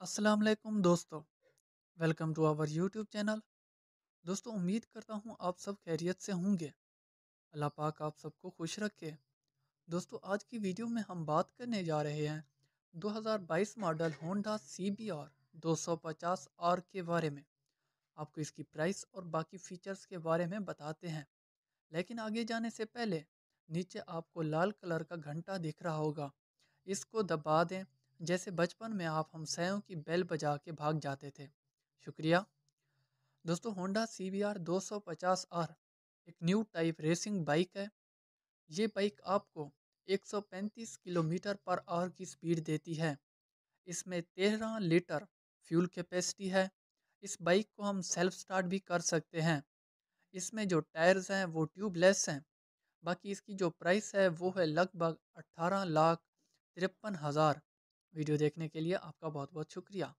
अस्सलाम वालेकुम दोस्तों, welcome to our YouTube channel. दोस्तों, उम्मीद करता हूँ आप सब खैरियत से होंगे। अल्लाह पाक आप सबको खुश रखे। दोस्तों, आज की वीडियो में हम बात करने जा रहे हैं 2022 model Honda C B R दो आर के बारे में। आपको इसकी प्राइस और बाकी फीचर्स के बारे में बताते हैं। लेकिन आगे जाने से पहले, नीचे आपको लाल कलर का घंटा दिख रहा होगा। इसको दबा दें जैसे बचपन में आप हम सयों की बेल बजा के भाग जाते थे। शुक्रिया। दोस्तों, होंडा सी बी आर दो सौ पचास आर एक न्यू टाइप रेसिंग बाइक है। ये बाइक आपको 135 किलोमीटर पर आवर की स्पीड देती है। इसमें 13 लीटर फ्यूल कैपेसिटी है। इस बाइक को हम सेल्फ स्टार्ट भी कर सकते हैं। इसमें जो टायर्स हैं, वो ट्यूबलेस हैं। बाकी इसकी जो प्राइस है, वो है लगभग अट्ठारह लाख तिरपन हज़ार। वीडियो देखने के लिए आपका बहुत बहुत शुक्रिया।